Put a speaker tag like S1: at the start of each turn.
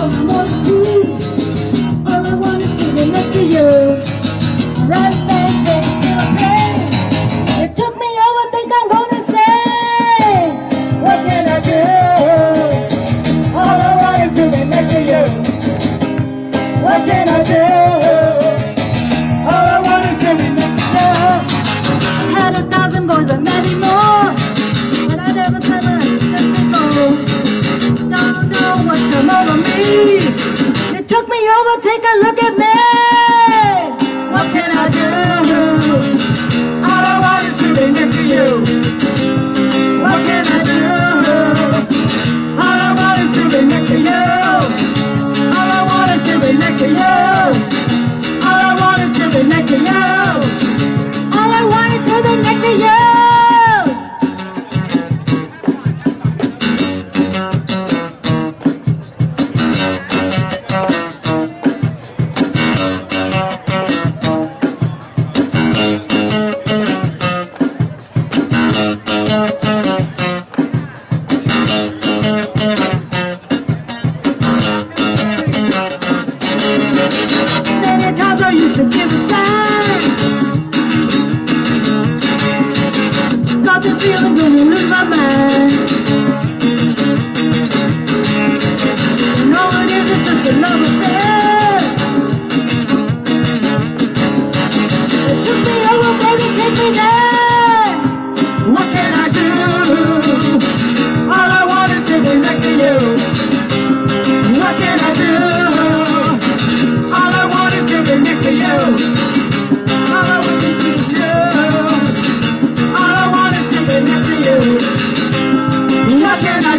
S1: all I want to do. All I want to do is next to you. Right back there, still pain. It took me over, think I'm gonna say, what can I do? All I want is to be next to you. took me over, take a look at
S2: me.
S1: got this feeling, gonna lose my mind.